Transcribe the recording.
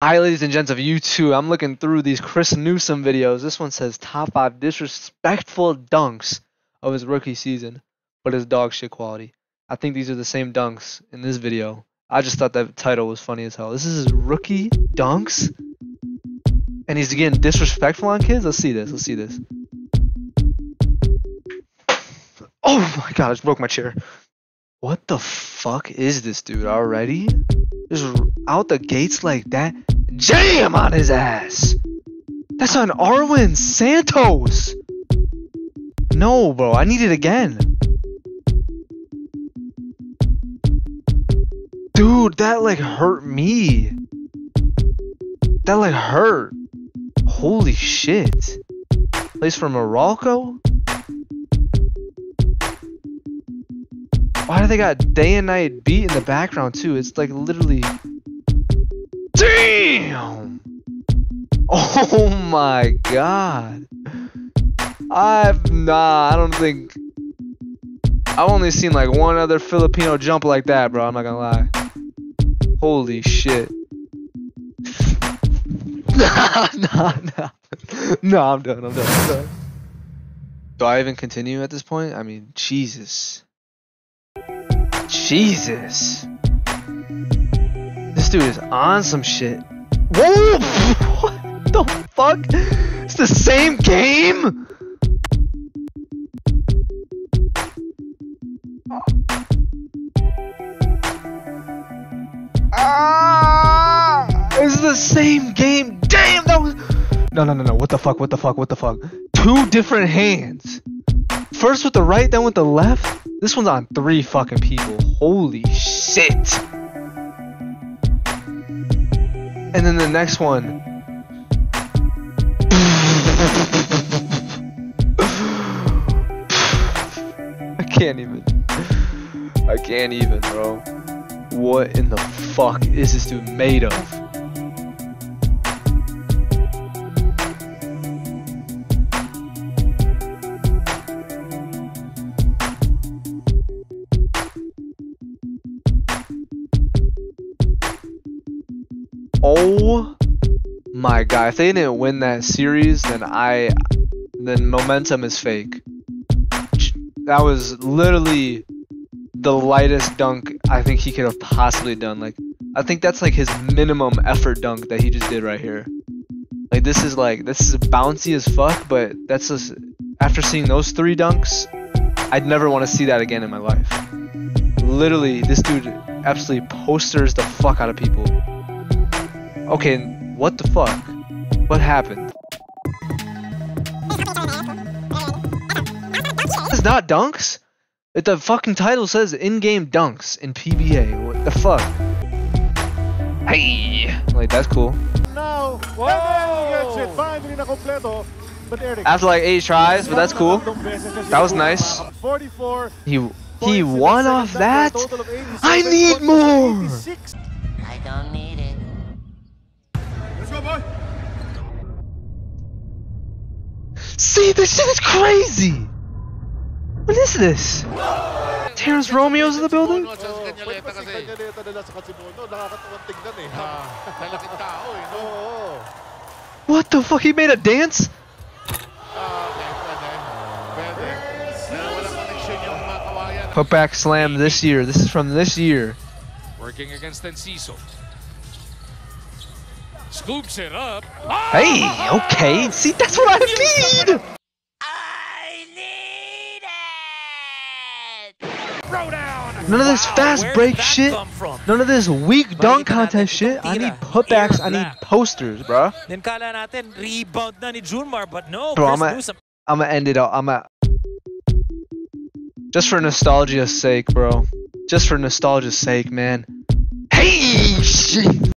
Hi, ladies and gents of YouTube. I'm looking through these Chris Newsome videos. This one says top five disrespectful dunks of his rookie season, but his dog shit quality. I think these are the same dunks in this video. I just thought that title was funny as hell. This is his rookie dunks, and he's getting disrespectful on kids. Let's see this. Let's see this. Oh my god! I just broke my chair. What the fuck is this dude already? Just out the gates like that. Jam on his ass. That's on Arwind Santos. No, bro. I need it again. Dude, that like hurt me. That like hurt. Holy shit. Plays for Meralco? Why do they got day and night beat in the background too? It's like literally. Damn! Oh my god. I've nah, I don't think I've only seen like one other Filipino jump like that, bro. I'm not gonna lie. Holy shit. nah, nah, nah. No, I'm done. I'm done. I'm done. Do I even continue at this point? I mean, Jesus. Jesus. This dude is on some shit. Whoa! What the fuck? It's the same game? Ah! It's the same game. Damn, that was. No, no, no, no. What the fuck? What the fuck? What the fuck? Two different hands. First with the right, then with the left. This one's on three fucking people. Holy shit. And then the next one. I can't even. I can't even, bro. What in the fuck is this dude made of? Oh my god, if they didn't win that series, then I then momentum is fake. That was literally the lightest dunk I think he could have possibly done. Like I think that's like his minimum effort dunk that he just did right here. Like this is like this is bouncy as fuck, but that's just after seeing those three dunks, I'd never want to see that again in my life. Literally, this dude absolutely posters the fuck out of people. Okay, what the fuck? What happened? It's not dunks. It, the fucking title says in-game dunks in PBA. What the fuck? Hey, like that's cool. Now, Whoa! gets it. Finally nakompleto. But Eric, After like eight tries, but that's cool. That was nice. 44. He he won off that. I need more. I don't need This shit is crazy. What is this? Terrence Romeo's in the building? Pwede ba si Canyaneta na nasa Kasimuno? Nakakatuwang tignan. Lalaking tao no? Oo. What the fuck? He made a dance? Okay, pwede. Pwede. Pero walang connection yung mga kawayan. Putback slam this year. This is from this year. Working against Enciso. Scoops it up. Hey, okay. See, that's what I need. I need it! Throw down. None of this fast break shit. None of this weak dunk contest shit. I need putbacks. I need posters, bruh. Then kala natin, rebound na ni Junmar, but no, Bro, I'm a- Newsome I'm gonna end it out. I'm gonna. Just for nostalgia's sake, bro. Just for nostalgia's sake, man. Hey, shit.